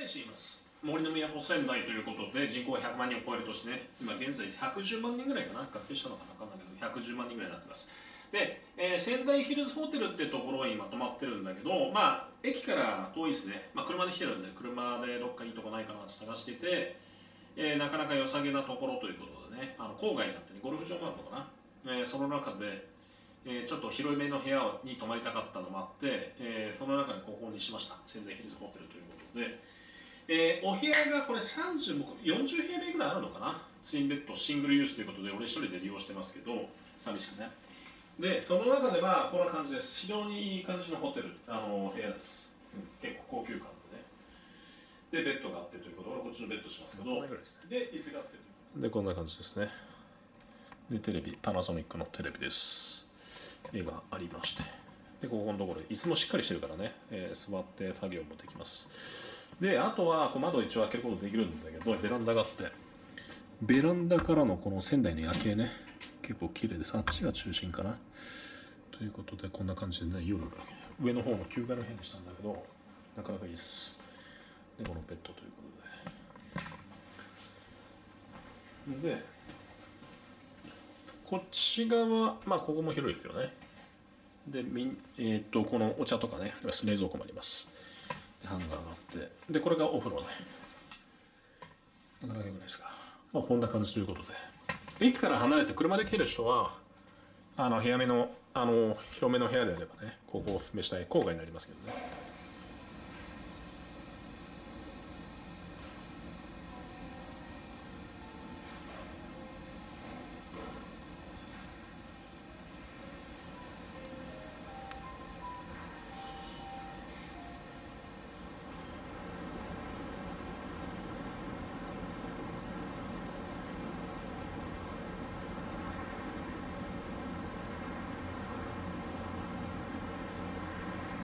代市います。森の都仙台ということで人口100万人を超える都市ね今現在110万人ぐらいかな合併したのかな分かんないけど110万人ぐらいになってます。で、えー仙台ヒルズホテルってところに今泊まってるんだけどまあ駅から遠いですね、まあ、車で来てるんで車でどっかいいとこないかなって探してて、えーなかなか良さげなところということでねあの郊外にあってねゴルフ場もあるのかな、えーその中で、えちょっと広めの部屋に泊まりたかったのもあって、えその中でここにしました。仙台ヒルズホテルということで、えーお部屋がこれ30僕40平米ぐらいあるのかな？ツインベッドシングルユースということで俺一人で利用してますけど寂しくね。でその中ではこんな感じです。非常にいい感じのホテルあの部屋です、うん。結構高級感でね。でベッドがあってということで俺こっちのベッドしますけどですね。で椅子があってでこんな感じですね。でテレビパナソニックのテレビです。絵がありまして。でここのところ椅子もしっかりしてるからね、えー座って作業もできますであとはこう窓一応開けることできるんだけどベランダがあって。ベランダからのこの仙台の夜景ね。結構綺麗です。あっちが中心かな。ということでこんな感じでね夜上の方の9階の部屋にしたんだけどなかなかいいです。でこのベッドということで。でこっち側まあここも広いですよね。でみえーっとこのお茶とかね冷蔵庫もあります。ハンガーがあって。でこれがお風呂ね。なかなかよくないですか？まあこんな感じということで。駅から離れて車で来る人はあの部屋目のあの広めの部屋であればねここをお勧めしたい郊外になりますけどね。